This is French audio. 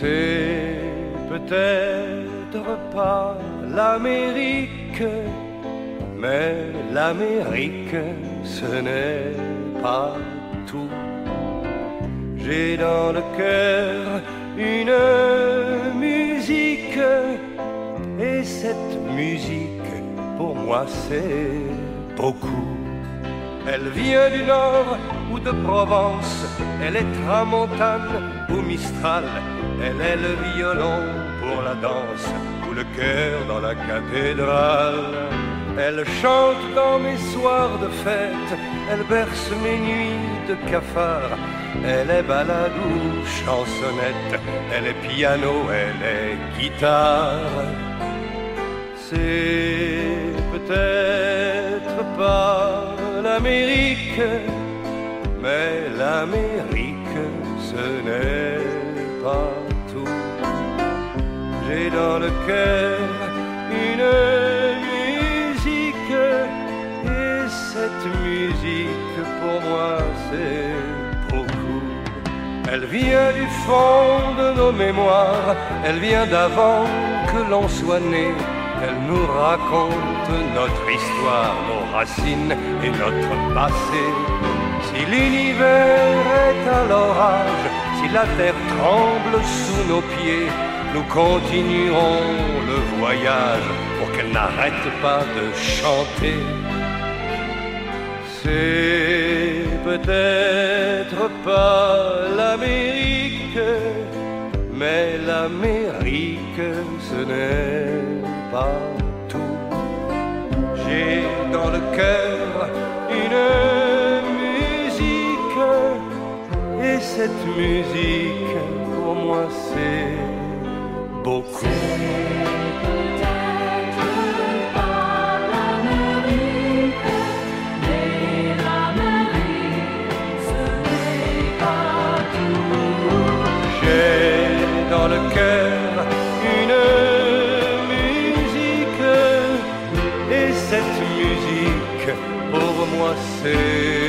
C'est peut-être pas l'Amérique, mais l'Amérique, ce n'est pas tout. J'ai dans le cœur une musique, et cette musique, pour moi, c'est beaucoup. Elle vient du nord ou de Provence, elle est tramontane ou Mistral, elle est le violon pour la danse ou le cœur dans la cathédrale. Elle chante dans mes soirs de fête, elle berce mes nuits de cafard. Elle est balade ou chansonnette, elle est piano, elle est guitare. C'est peut-être pas l'Amérique, mais l'Amérique, ce n'est pas dans le cœur une musique, et cette musique pour moi c'est beaucoup. Elle vient du fond de nos mémoires, elle vient d'avant que l'on soit né. Elle nous raconte notre histoire, nos racines et notre passé. Si l'univers est à l'orage, si la terre tremble sous nos pieds, nous continuerons le voyage pour qu'elle n'arrête pas de chanter. C'est peut-être pas l'Amérique, mais l'Amérique ce n'est pas tout. J'ai dans le cœur une musique, et cette musique pour moi c'est beaucoup. J'ai dans le cœur une musique et cette musique pour moi c'est.